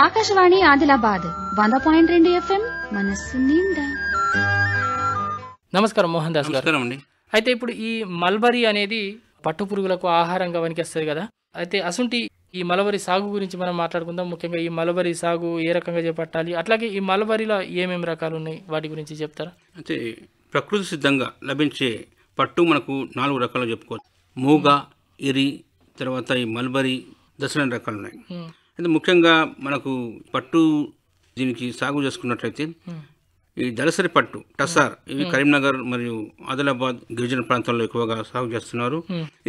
ఆకాశవాణి ఆదిలాబాద్ వంద పాయింట్ రెండు ఎఫ్ఎం మనస్సు నిండా. నమస్కారం మోహన్ దాస్ గారు. నమస్కారం అండి. అయితే ఇప్పుడు ఈ మల్బరీ అనేది పట్టు పురుగులకు ఆహారంగా వస్తుంది కదా. అయితే అసుంటి ఈ మలబరీ సాగు గురించి మనం మాట్లాడుకుందాం. ముఖ్యంగా ఈ మలబరీ సాగు ఏ రకంగా చేపట్టాలి? అట్లాగే ఈ మలబరీలో ఏమేమి రకాలు ఉన్నాయి? వాటి గురించి చెప్తారా? అయితే ప్రకృతి సిద్ధంగా లభించే పట్టు మనకు నాలుగు రకాలు చెప్పుకోవచ్చు. మూగ ఇరి తర్వాత ఈ మల్బరీ దసరా రకాలు ఉన్నాయి. అయితే ముఖ్యంగా మనకు పట్టు దీనికి సాగు చేసుకున్నట్లయితే ఈ దళసరి పట్టు టసార్ ఇవి కరీంనగర్ మరియు ఆదిలాబాద్ గిరిజన ప్రాంతాల్లో ఎక్కువగా సాగు చేస్తున్నారు.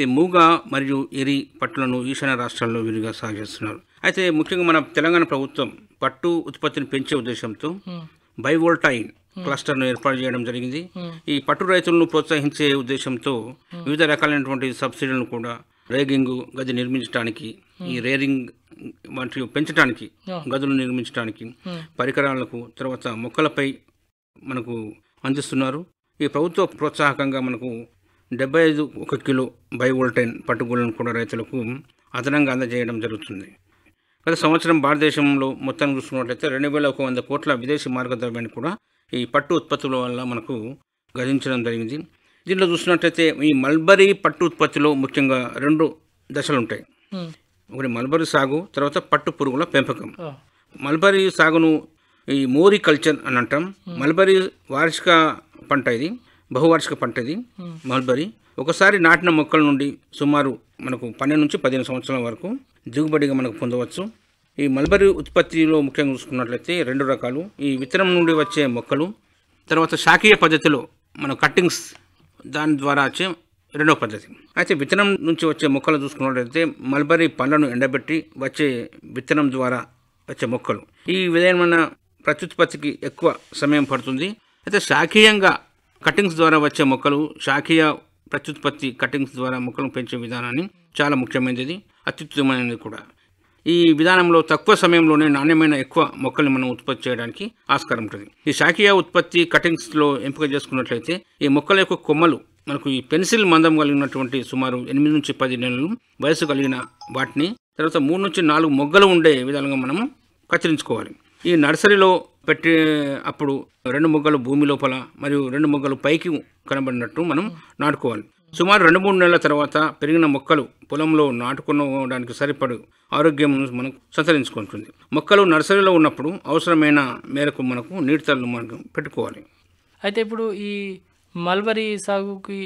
ఈ మూగ మరియు ఎరి పట్టులను ఈశాన్య రాష్ట్రాల్లో విరిగా సాగు చేస్తున్నారు. అయితే ముఖ్యంగా మన తెలంగాణ ప్రభుత్వం పట్టు ఉత్పత్తిని పెంచే ఉద్దేశంతో బైవోల్టైన్ క్లస్టర్ను ఏర్పాటు చేయడం జరిగింది. ఈ పట్టు రైతులను ప్రోత్సహించే ఉద్దేశంతో వివిధ రకాలైనటువంటి సబ్సిడీలను కూడా రేగింగ్ గది నిర్మించడానికి ఈ రేరింగ్ వంటి పెంచడానికి. గదులు నిర్మించడానికి ఉమ్, పరికరాలకు తర్వాత మొక్కలపై మనకు అందిస్తున్నారు. ఈ ప్రభుత్వ ప్రోత్సాహకంగా మనకు డెబ్బై ఐదు ఒక కిలో బైవోల్టైన్ పట్టుగూళ్ళను కూడా రైతులకు అదనంగా అందజేయడం జరుగుతుంది. గత సంవత్సరం భారతదేశంలో మొత్తం చూసుకున్నట్లయితే రెండు వేల ఒక వంద కోట్ల విదేశీ మార్గద్రవ్యాన్ని కూడా ఈ పట్టు ఉత్పత్తుల వల్ల మనకు గదించడం జరిగింది. దీనిలో చూసినట్లయితే ఈ మల్బరీ పట్టు ఉత్పత్తిలో ముఖ్యంగా రెండు దశలు ఉంటాయి. ఒకటి మల్బరీ సాగు తర్వాత పట్టు పురుగుల పెంపకం. మల్బరీ సాగును ఈ మోరీ కల్చర్ అని అంటాం. మల్బరీ వార్షిక పంట ఇది బహువార్షిక పంట ఇది. మల్బరీ. ఒకసారి నాటిన మొక్కల నుండి సుమారు మనకు పన్నెండు నుంచి పదిహేను సంవత్సరాల వరకు దిగుబడిగా మనకు పొందవచ్చు. ఈ మల్బరీ ఉత్పత్తిలో ముఖ్యంగా చూసుకున్నట్లయితే రెండు రకాలు. ఈ విత్తనం నుండి వచ్చే మొక్కలు తర్వాత శాఖీయ పద్ధతిలో మన కట్టింగ్స్ దాని ద్వారా వచ్చే రెండవ పద్ధతి. అయితే విత్తనం నుంచి వచ్చే మొక్కలు చూసుకున్నట్లయితే మల్బరీ పండ్లను ఎండబెట్టి వచ్చే విత్తనం ద్వారా వచ్చే మొక్కలు. ఈ విధమైన ప్రత్యుత్పత్తికి ఎక్కువ సమయం పడుతుంది. అయితే శాఖీయంగా కటింగ్స్ ద్వారా వచ్చే మొక్కలు శాఖీయ ప్రత్యుత్పత్తి కటింగ్స్ ద్వారా మొక్కలను పెంచే విధానాన్ని చాలా ముఖ్యమైనది అత్యుత్తమైనది కూడా. ఈ విధానంలో తక్కువ సమయంలోనే నాణ్యమైన ఎక్కువ మొక్కల్ని మనం ఉత్పత్తి చేయడానికి ఆస్కారం ఉంటుంది. ఈ శాఖీయ ఉత్పత్తి కటింగ్స్లో ఎంపిక చేసుకున్నట్లయితే ఈ మొక్కల యొక్క కొమ్మలు మనకు ఈ పెన్సిల్ మందం కలిగినటువంటి సుమారు ఎనిమిది నుంచి పది నెలలు వయసు కలిగిన వాటిని తర్వాత మూడు నుంచి నాలుగు మొగ్గలు ఉండే విధంగా మనము కత్తిరించుకోవాలి. ఈ నర్సరీలో పెట్టే అప్పుడు రెండు మొగ్గలు భూమి లోపల మరియు రెండు మొగ్గలు పైకి కనబడినట్టు మనం నాటుకోవాలి. సుమారు రెండు మూడు నెలల తర్వాత పెరిగిన మొక్కలు పొలంలో నాటుకోవడానికి సరిపడు ఆరోగ్యం మనం సంతరించుకుంటుంది. మొక్కలు నర్సరీలో ఉన్నప్పుడు అవసరమైన మేరకు మనకు నీటి తల్లు మనకు పెట్టుకోవాలి. అయితే ఇప్పుడు ఈ మల్బరీ సాగుకి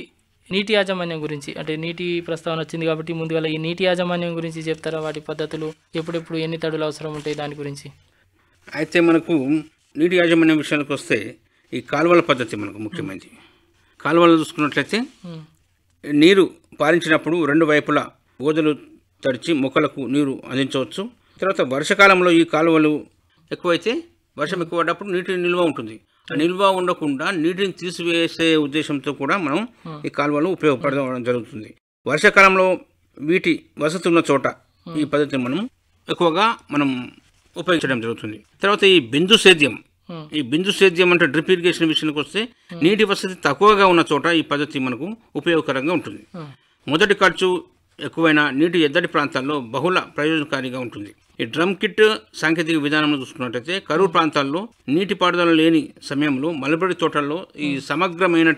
నీటి యాజమాన్యం గురించి అంటే నీటి ప్రస్తావన వచ్చింది కాబట్టి ముందుగా ఈ నీటి యాజమాన్యం గురించి చెప్తారా? వాటి పద్ధతులు ఎప్పుడెప్పుడు ఎన్ని తడులు అవసరం ఉంటాయి దాని గురించి? అయితే మనకు నీటి యాజమాన్యం విషయానికి వస్తే ఈ కాలువల పద్ధతి మనకు ముఖ్యమైనది. కాలువలు చూసుకున్నట్లయితే నీరు పారించినప్పుడు రెండు వైపులా ఓదలు తడిచి మొక్కలకు నీరు అందించవచ్చు. తర్వాత వర్షాకాలంలో ఈ కాలువలు ఎక్కువైతే వర్షం ఎక్కువ పడ్డప్పుడు నీటి నిల్వ ఉంటుంది. ఆ నిల్వ ఉండకుండా నీటిని తీసివేసే ఉద్దేశంతో కూడా మనం ఈ కాలువలు ఉపయోగపడడం జరుగుతుంది. వర్షాకాలంలో వీటి వసతి ఉన్న చోట ఈ పద్ధతిని మనం ఎక్కువగా మనం ఉపయోగించడం జరుగుతుంది. తర్వాత ఈ బిందు సేద్యం. ఈ బిందు సేద్యం అంటే డ్రిప్ ఇరిగేషన్ విషయానికి వస్తే నీటి వసతి తక్కువగా ఉన్న చోట ఈ పద్ధతి మనకు ఉపయోగకరంగా ఉంటుంది. మొదటి ఖర్చు ఎక్కువైన నీటి ఎద్దడి ప్రాంతాల్లో బహుళ ప్రయోజనకారిగా ఉంటుంది. ఈ డ్రమ్ కిట్ సాంకేతిక విధానంలో చూసుకున్నట్టయితే కరువు ప్రాంతాల్లో నీటి పారుదల లేని సమయంలో మలబడి తోటల్లో ఈ సమగ్రమైన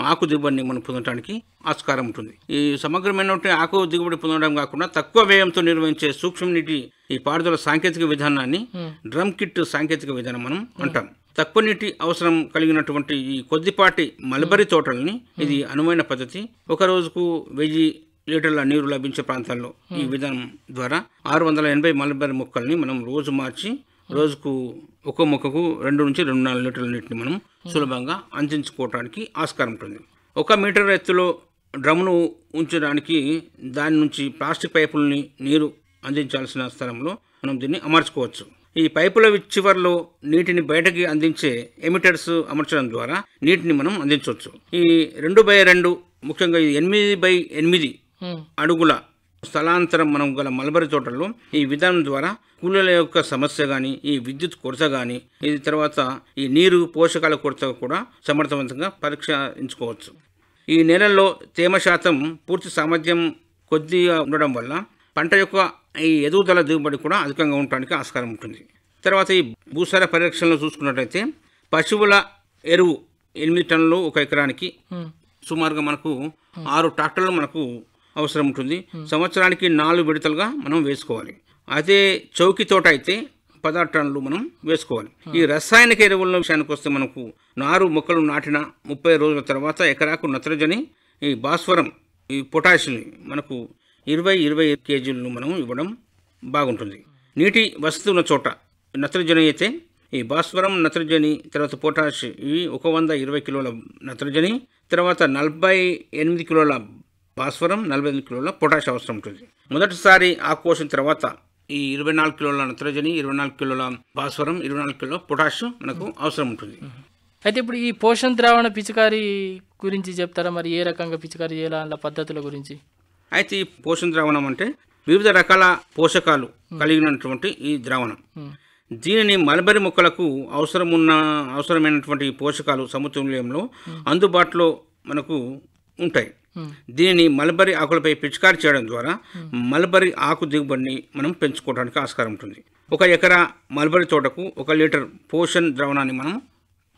ఆకు దిగుబడిని మనం పొందడానికి ఆస్కారం ఉంటుంది. ఈ సమగ్రమైన ఆకు దిగుబడి పొందడం కాకుండా తక్కువ వ్యయంతో నిర్వహించే సూక్ష్మ నీటి ఈ పారుదల సాంకేతిక విధానాన్ని డ్రమ్ కిట్ సాంకేతిక విధానం మనం అంటాం. తక్కువ నీటి అవసరం కలిగినటువంటి ఈ కొద్దిపాటి మల్బరీ తోటలని ఇది అనువైన పద్ధతి. ఒక రోజుకు వెయ్యి లీటర్ల నీరు లభించే ప్రాంతాల్లో ఈ విధానం ద్వారా ఆరు వందల ఎనభై మల్బరీ మొక్కల్ని మనం రోజు మార్చి రోజుకు ఒక్కో మొక్కకు రెండు నుంచి రెండు నాలుగు లీటర్ల నీటిని మనం సులభంగా అందించుకోవడానికి ఆస్కారం ఉంటుంది. ఒక మీటర్ ఎత్తులో డ్రమ్ను ఉంచడానికి దాని నుంచి ప్లాస్టిక్ పైపుల్ని నీరు అందించాల్సిన స్థలంలో మనం దీన్ని అమర్చుకోవచ్చు. ఈ పైపుల చివర్లో నీటిని బయటకి అందించే ఎమిటర్స్ అమర్చడం ద్వారా నీటిని మనం అందించవచ్చు. ఈ రెండు బై రెండు ముఖ్యంగా ఎనిమిది బై ఎనిమిది అడుగుల స్థలాంతరం మనం గల మలబరి తోటల్లో ఈ విధానం ద్వారా కూలీల యొక్క సమస్య కానీ ఈ విద్యుత్ కొరత కానీ ఇది తర్వాత ఈ నీరు పోషకాల కొరత కూడా సమర్థవంతంగా పరీక్షించుకోవచ్చు. ఈ నేలల్లో తేమ శాతం పూర్తి సామర్థ్యం కొద్దిగా ఉండడం వల్ల పంట యొక్క ఈ ఎదుగుదల దిగుబడి కూడా అధికంగా ఉండటానికి ఆస్కారం ఉంటుంది. తర్వాత ఈ భూసార పరిరక్షణలో చూసుకున్నట్లయితే పశువుల ఎరువు ఎనిమిది టన్నులు ఒక ఎకరానికి సుమారుగా మనకు ఆరు ట్రాక్టర్లు మనకు అవసరం ఉంటుంది. సంవత్సరానికి నాలుగు విడతలుగా మనం వేసుకోవాలి. అదే చౌకి తోట అయితే పదహారు టన్నులు మనం వేసుకోవాలి. ఈ రసాయనిక ఎరువుల విషయానికి వస్తే మనకు నారు మొక్కలు నాటిన ముప్పై రోజుల తర్వాత ఎకరాకు నత్రజని ఈ భాస్వరం ఈ పొటాషియం మనకు ఇరవై ఇరవై కేజీలను మనం ఇవ్వడం బాగుంటుంది. నీటి వసతి ఉన్న చోట నత్రజని అయితే ఈ భాస్వరం నత్రజని తర్వాత పొటాష్ ఇవి ఒక వంద ఇరవై కిలోల నత్రజని తర్వాత నలభై ఎనిమిది కిలోల భాస్వరం నలభై ఎనిమిది కిలోల పొటాష్ అవసరం ఉంటుంది. మొదటిసారి ఆకు కోసిన తర్వాత ఈ ఇరవై నాలుగు కిలోల నత్రజని ఇరవై నాలుగు కిలోల భాస్వరం ఇరవై నాలుగు కిలోల పొటాష్ మనకు అవసరం ఉంటుంది. అయితే ఇప్పుడు ఈ పోషణ ద్రావణ పిచికారి గురించి చెప్తారా? మరి ఏ రకంగా పిచికారి చేయాలా పద్ధతుల గురించి? అయితే ఈ పోషణ ద్రావణం అంటే వివిధ రకాల పోషకాలు కలిగినటువంటి ఈ ద్రావణం. దీనిని మలబరి మొక్కలకు అవసరమున్న అవసరమైనటువంటి పోషకాలు సమతుల్యంలో అందుబాటులో మనకు ఉంటాయి. దీనిని మలబరి ఆకులపై పిచికారి చేయడం ద్వారా మలబరి ఆకు దిగుబడిని మనం పెంచుకోవడానికి ఆస్కారం ఉంటుంది. ఒక ఎకరా మల్బరీ తోటకు ఒక లీటర్ పోషన్ ద్రావణాన్ని మనం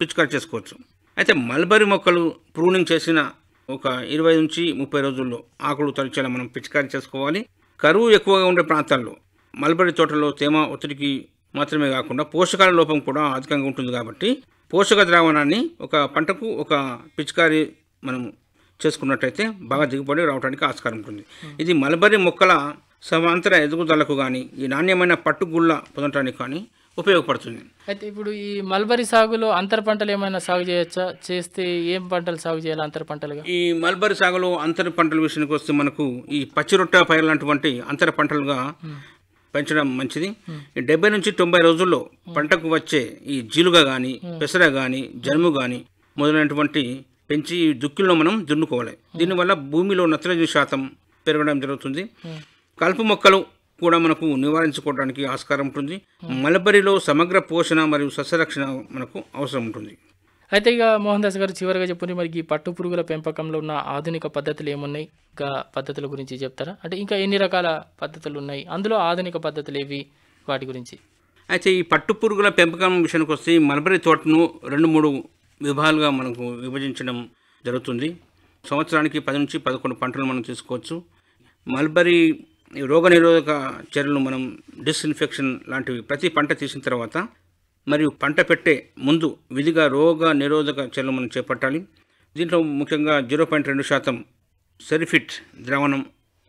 పిచికారి చేసుకోవచ్చు. అయితే మల్బరీ మొక్కలు ప్రూనింగ్ చేసిన ఒక ఇరవై నుంచి ముప్పై రోజుల్లో ఆకులు తరిచేలా మనం పిచికారి చేసుకోవాలి. కరువు ఎక్కువగా ఉండే ప్రాంతాల్లో మల్బరీ తోటలో తేమ ఒత్తిడికి మాత్రమే కాకుండా పోషకాల లోపం కూడా అధికంగా ఉంటుంది కాబట్టి పోషక ద్రావణాన్ని ఒక పంటకు ఒక పిచికారి మనం చేసుకున్నట్టయితే బాగా దిగుబడి రావడానికి ఆస్కారం ఉంటుంది. ఇది మల్బరీ మొక్కల సమాంతర ఎదుగుదలకు కానీ ఈ నాణ్యమైన పట్టుగుళ్ళ పొందటానికి కానీ ఉపయోగపడుతుంది. అయితే ఇప్పుడు ఈ మల్బరీ సాగులో అంతర పంటలు ఏమైనా సాగు చేయొచ్చా? చేస్తే ఏం పంటలు సాగు చేయాలి అంతర పంటలుగా? ఈ మల్బరీ సాగులో అంతర పంటల విషయానికి వస్తే మనకు ఈ పచ్చిరొట్ట పైరు లాంటివంటి అంతర పంటలుగా పెంచడం మంచిది. ఈ డెబ్బై నుంచి తొంభై రోజుల్లో పంటకు వచ్చే ఈ జీలుగ కానీ పెసర కానీ జనుము కానీ మొదలైనటువంటి పెంచి ఈ దుక్కిలో మనం దున్నుకోవాలి. దీనివల్ల భూమిలో నత్రజని శాతం పెరగడం జరుగుతుంది. కలుపు మొక్కలు కూడా మనకు నివారించుకోవడానికి ఆస్కారం ఉంటుంది. మలబరిలో సమగ్ర పోషణ మరియు సస్యరక్షణ మనకు అవసరం ఉంటుంది. అయితే ఇక మోహన్ దాస్ గారు చివరిగా చెప్పండి మరి ఈ పట్టు పురుగుల పెంపకంలో ఉన్న ఆధునిక పద్ధతులు ఏమున్నాయి? ఇంకా పద్ధతుల గురించి చెప్తారా? అంటే ఇంకా ఎన్ని రకాల పద్ధతులు ఉన్నాయి? అందులో ఆధునిక పద్ధతులు ఏవి? వాటి గురించి. అయితే ఈ పట్టు పురుగుల పెంపకం విషయానికి వస్తే మల్బరీ తోటను రెండు మూడు విభాగాలుగా మనకు విభజించడం జరుగుతుంది. సంవత్సరానికి పది నుంచి పదకొండు పంటలు మనం తీసుకోవచ్చు. మల్బరీ రోగనిరోధక చర్యలు మనం డిస్ఇన్ఫెక్షన్ లాంటివి ప్రతి పంట తీసిన తర్వాత మరియు పంట పెట్టే ముందు విధిగా రోగ నిరోధక చర్యలు మనం చేపట్టాలి. దీంట్లో ముఖ్యంగా జీరో పాయింట్ రెండు శాతం సెరిఫిట్ ద్రావణం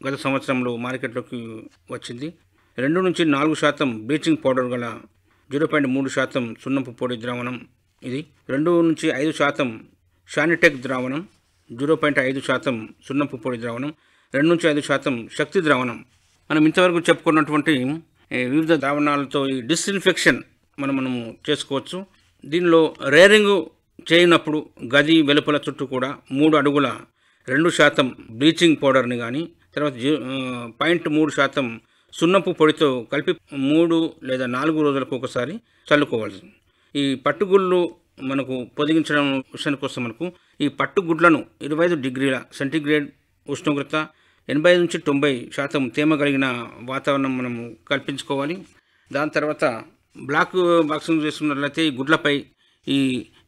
గత సంవత్సరంలో మార్కెట్లోకి వచ్చింది. రెండు నుంచి నాలుగు శాతం బ్లీచింగ్ పౌడర్ గల జీరో పాయింట్ మూడు శాతం సున్నపు పొడి ద్రావణం ఇది రెండు నుంచి ఐదు శాతం శానిటెక్ ద్రావణం జీరో పాయింట్ ఐదు శాతం సున్నపు పొడి ద్రావణం రెండు నుంచి ఐదు శాతం శక్తి ద్రావణం. మనం ఇంతవరకు చెప్పుకున్నటువంటి వివిధ ద్రావణాలతో ఈ డిస్ఇన్ఫెక్షన్ మనం మనము చేసుకోవచ్చు. దీనిలో రేరింగ్ చేయనప్పుడు గది వెలుపల చుట్టూ కూడా మూడు అడుగుల రెండు శాతం బ్లీచింగ్ పౌడర్ని కానీ తర్వాత జీ- పాయింట్ మూడు శాతం సున్నపు పొడితో కలిపి మూడు లేదా నాలుగు రోజులకు ఒకసారి చల్లుకోవాల్సింది ఈ పట్టుగుళ్ళు మనకు పొదిగించడం విషయానికి వస్తే మనకు ఈ పట్టుగుడ్లను ఇరవై ఐదు డిగ్రీల సెంటీగ్రేడ్ ఉష్ణోగ్రత ఎనభై నుంచి తొంభై శాతం తేమ కలిగిన వాతావరణం మనము కల్పించుకోవాలి. దాని తర్వాత బ్లాక్ బాక్సింగ్ చేసుకున్నట్లయితే ఈ గుడ్లపై ఈ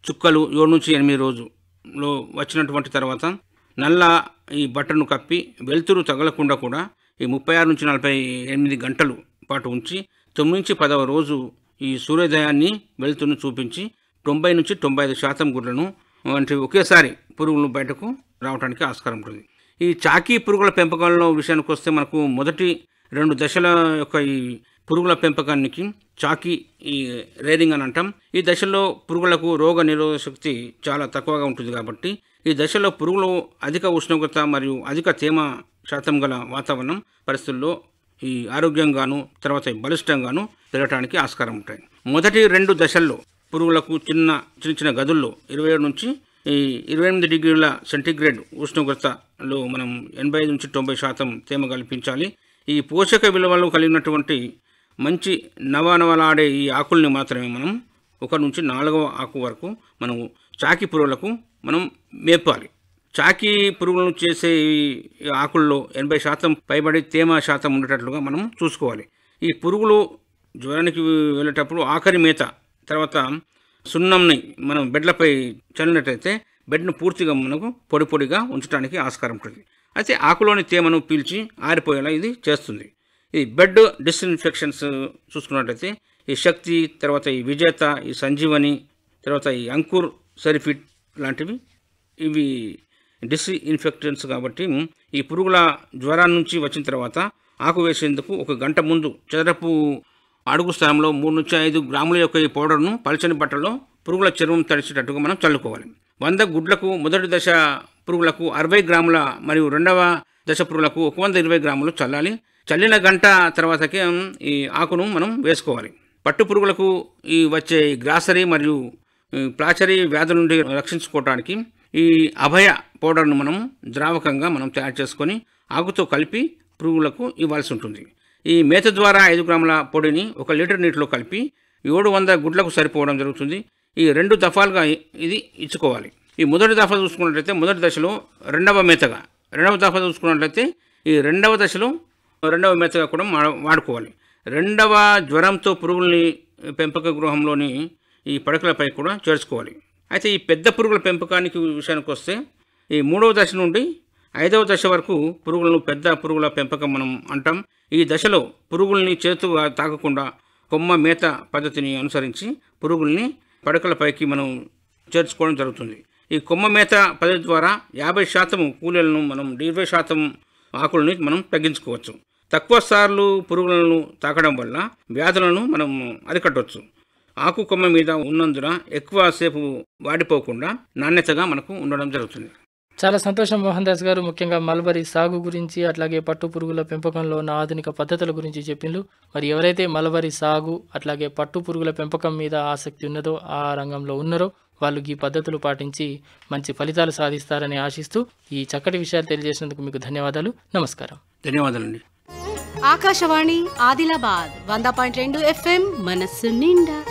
చుక్కలు ఏడు నుంచి ఎనిమిది రోజులో వచ్చినటువంటి తర్వాత నల్ల ఈ బట్టను కప్పి వెలుతురు తగలకుండా కూడా ఈ ముప్పై ఆరు నుంచి నలభై ఎనిమిది గంటలు పాటు ఉంచి తొమ్మిది నుంచి పదవ రోజు ఈ సూర్యోదయాన్ని వెలుతురును చూపించి తొంభై నుంచి తొంభై ఐదు శాతం గుడ్లను వంటి ఒకేసారి పురుగులు బయటకు రావడానికి ఆస్కారం ఉంటుంది. ఈ చాకీ పురుగుల పెంపకంలో విషయానికి వస్తే మనకు మొదటి రెండు దశల యొక్క ఈ పురుగుల పెంపకానికి చాకీ ఈ రేరింగ్ అని అంటాం. ఈ దశలో పురుగులకు రోగ నిరోధక శక్తి చాలా తక్కువగా ఉంటుంది కాబట్టి ఈ దశలో పురుగులు అధిక ఉష్ణోగ్రత మరియు అధిక తేమ శాతం గల వాతావరణం పరిస్థితుల్లో ఈ ఆరోగ్యంగాను తర్వాత బలిష్టంగాను పెరగటానికి ఆస్కారం ఉంటాయి. మొదటి రెండు దశల్లో పురుగులకు చిన్న చిన్న చిన్న గదుల్లో ఇరవై ఏడు నుంచి ఈ ఇరవై ఎనిమిది డిగ్రీల సెంటీగ్రేడ్ ఉష్ణోగ్రతలో మనం ఎనభై ఐదు నుంచి తొంభై శాతం తేమ కల్పించాలి. ఈ పోషక విలువలు కలిగినటువంటి మంచి నవనవలాడే ఈ ఆకుల్ని మాత్రమే మనం ఒక నుంచి నాలుగవ ఆకు వరకు మనం చాకి పురుగులకు మనం మేపాలి. చాకీ పురుగులను చేసే ఈ ఆకుల్లో ఎనభై శాతం పైబడి తేమ శాతం ఉండేటట్లుగా మనం చూసుకోవాలి. ఈ పురుగులు జ్వరానికి వెళ్ళేటప్పుడు ఆఖరి మేత తర్వాత సున్నంని మనం బెడ్లపై చల్లినట్టయితే బెడ్ను పూర్తిగా మనకు పొడి పొడిగా ఉంచడానికి ఆస్కారం ఉంటుంది. అయితే ఆకులోని తేమను పీల్చి ఆరిపోయేలా ఇది చేస్తుంది. ఈ బెడ్ డిస్ఇన్ఫెక్షన్స్ చూసుకున్నట్టయితే ఈ శక్తి తర్వాత ఈ విజేత ఈ సంజీవని తర్వాత ఈ అంకుర్ సరిఫిట్ లాంటివి ఇవి డిస్ఇన్ఫెక్టెంట్స్ కాబట్టి ఈ పురుగుల జ్వరం నుంచి వచ్చిన తర్వాత ఆకు వేసేందుకు ఒక గంట ముందు చదరపు అడుగు స్థలంలో మూడు నుంచి ఐదు గ్రాముల యొక్క ఈ పౌడర్ను పలచని బట్టలో పురుగుల చర్మం తడిచేటట్టుగా మనం చల్లుకోవాలి. వంద గుడ్లకు మొదటి దశ పురుగులకు అరవై గ్రాముల మరియు రెండవ దశ పురుగులకు ఒక వంద ఇరవై గ్రాములు చల్లాలి. చల్లిన గంట తర్వాతకే ఈ ఆకును మనం వేసుకోవాలి. పట్టు పురుగులకు ఈ వచ్చే గ్రాసరీ మరియు ప్లాచరీ వ్యాధుల నుండి రక్షించుకోవడానికి ఈ అభయ పౌడర్ను మనం ద్రావకంగా మనం తయారు చేసుకొని ఆకుతో కలిపి పురుగులకు ఇవ్వాల్సి ఉంటుంది. ఈ మేత ద్వారా ఐదు గ్రాముల పొడిని ఒక లీటర్ నీటిలో కలిపి ఏడు వంద గుడ్లకు సరిపోవడం జరుగుతుంది. ఈ రెండు దఫాలుగా ఇది ఇచ్చుకోవాలి. ఈ మొదటి దఫా చూసుకున్నట్లయితే మొదటి దశలో రెండవ మేతగా రెండవ దఫా చూసుకున్నట్లయితే ఈ రెండవ దశలో రెండవ మేతగా కూడా మా- వాడుకోవాలి. రెండవ జ్వరంతో పురుగుల్ని పెంపక గృహంలోని ఈ పడకలపై కూడా చేర్చుకోవాలి. అయితే ఈ పెద్ద పురుగుల పెంపకానికి విషయానికి వస్తే ఈ మూడవ దశ నుండి ఐదవ దశ వరకు పురుగులను పెద్ద పురుగుల పెంపకం మనం అంటాం. ఈ దశలో పురుగుల్ని చేతు తాకకుండా కొమ్మ మేత పద్ధతిని అనుసరించి పురుగుల్ని పడకలపైకి మనం చేర్చుకోవడం జరుగుతుంది. ఈ కొమ్మ మేత పద్ధతి ద్వారా యాభై శాతం కూలీలను మనం ఇరవై శాతం ఆకులని మనం తగ్గించుకోవచ్చు. తక్కువ సార్లు పురుగులను తాకడం వల్ల వ్యాధులను మనం అరికట్టవచ్చు ఆకు కొమ్మ మీద ఉన్నందున ఎక్కువ సేపు వాడిపోకుండా నాణ్యతగా మనకు ఉండడం జరుగుతుంది. చాలా సంతోషం మోహన్ దాస్ గారు. ముఖ్యంగా మల్బరీ సాగు గురించి అట్లాగే పట్టు పురుగుల పెంపకంలో ఉన్న ఆధునిక పద్ధతుల గురించి చెప్పిండ్రు మరి ఎవరైతే మల్బరీ సాగు అట్లాగే పట్టు పురుగుల పెంపకం మీద ఆసక్తి ఉన్నదో ఆ రంగంలో ఉన్నారో వాళ్ళు ఈ పద్ధతులు పాటించి మంచి ఫలితాలు సాధిస్తారని ఆశిస్తూ ఈ చక్కటి విషయాలు తెలియజేసినందుకు మీకు ధన్యవాదాలు. నమస్కారం. ధన్యవాదాలండి. ఆకాశవాణి ఆదిలాబాద్ వంద పాయింట్ రెండు ఎఫ్ఎం మనస్సు నిండా.